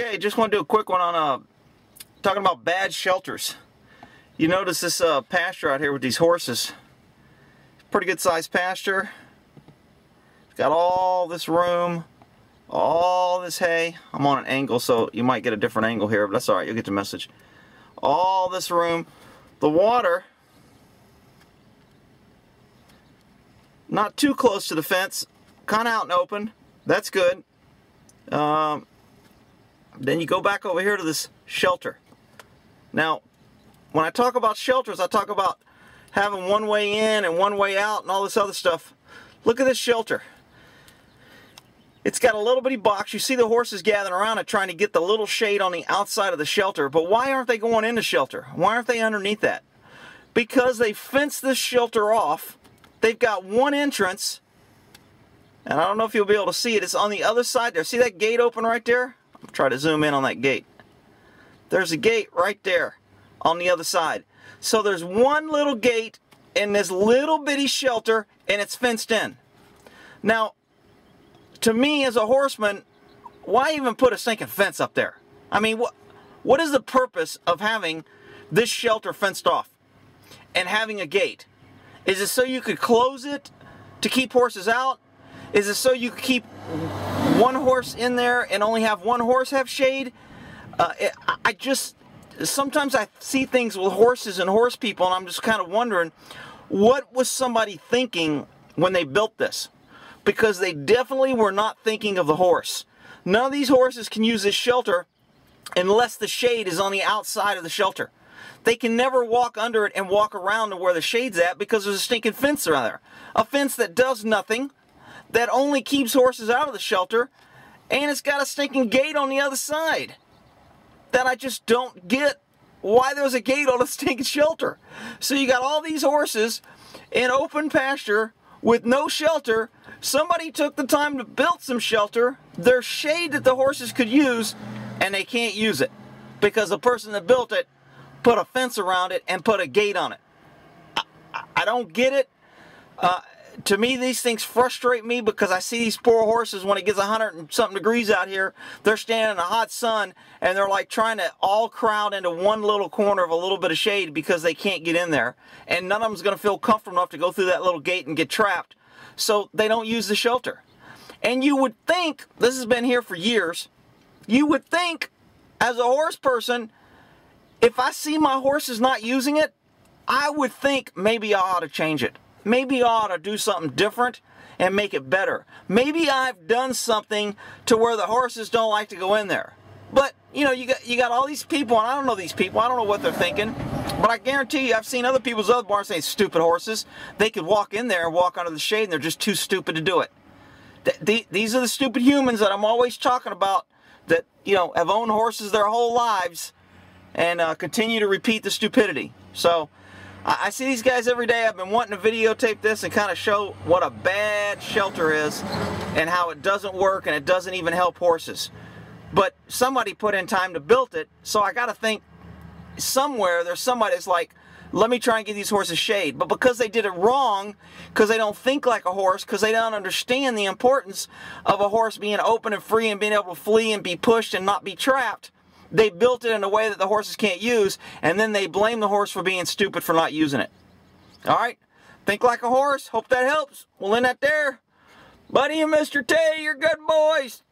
Okay, just want to do a quick one on uh, talking about bad shelters. You notice this uh, pasture out here with these horses. Pretty good sized pasture. It's got all this room, all this hay. I'm on an angle, so you might get a different angle here, but that's alright, you'll get the message. All this room. The water, not too close to the fence, kind of out and open. That's good. Um, then you go back over here to this shelter. Now, when I talk about shelters, I talk about having one way in and one way out and all this other stuff. Look at this shelter. It's got a little bitty box. You see the horses gathering around it trying to get the little shade on the outside of the shelter. But why aren't they going in the shelter? Why aren't they underneath that? Because they fenced this shelter off. They've got one entrance. And I don't know if you'll be able to see it. It's on the other side there. See that gate open right there? Try to zoom in on that gate. There's a gate right there on the other side. So there's one little gate in this little bitty shelter and it's fenced in. Now, to me as a horseman, why even put a stinking fence up there? I mean, what what is the purpose of having this shelter fenced off and having a gate? Is it so you could close it to keep horses out? Is it so you could keep one horse in there and only have one horse have shade? Uh, it, I just sometimes I see things with horses and horse people, and I'm just kind of wondering what was somebody thinking when they built this? Because they definitely were not thinking of the horse. None of these horses can use this shelter unless the shade is on the outside of the shelter. They can never walk under it and walk around to where the shade's at because there's a stinking fence around there. A fence that does nothing, that only keeps horses out of the shelter, and it's got a stinking gate on the other side that I just don't get why there's a gate on a stinking shelter. So you got all these horses in open pasture with no shelter. Somebody took the time to build some shelter. There's shade that the horses could use, and they can't use it because the person that built it put a fence around it and put a gate on it. I, I don't get it. Uh, to me, these things frustrate me because I see these poor horses when it gets 100 and something degrees out here. They're standing in the hot sun and they're like trying to all crowd into one little corner of a little bit of shade because they can't get in there. And none of them's going to feel comfortable enough to go through that little gate and get trapped. So they don't use the shelter. And you would think, this has been here for years, you would think as a horse person, if I see my horses not using it, I would think maybe I ought to change it. Maybe I ought to do something different and make it better. Maybe I've done something to where the horses don't like to go in there. But you know, you got you got all these people, and I don't know these people. I don't know what they're thinking. But I guarantee you, I've seen other people's other barns say, "Stupid horses." They could walk in there and walk under the shade, and they're just too stupid to do it. these are the stupid humans that I'm always talking about. That you know have owned horses their whole lives, and uh, continue to repeat the stupidity. So I see these guys every day. I've been wanting to videotape this and kind of show what a bad shelter is and how it doesn't work and it doesn't even help horses. But somebody put in time to build it, so I got to think somewhere there's somebody that's like, let me try and give these horses shade. But because they did it wrong, because they don't think like a horse, because they don't understand the importance of a horse being open and free and being able to flee and be pushed and not be trapped, they built it in a way that the horses can't use, and then they blame the horse for being stupid for not using it. All right? Think like a horse. Hope that helps. We'll end that there. Buddy and Mr. Tay, you're good boys.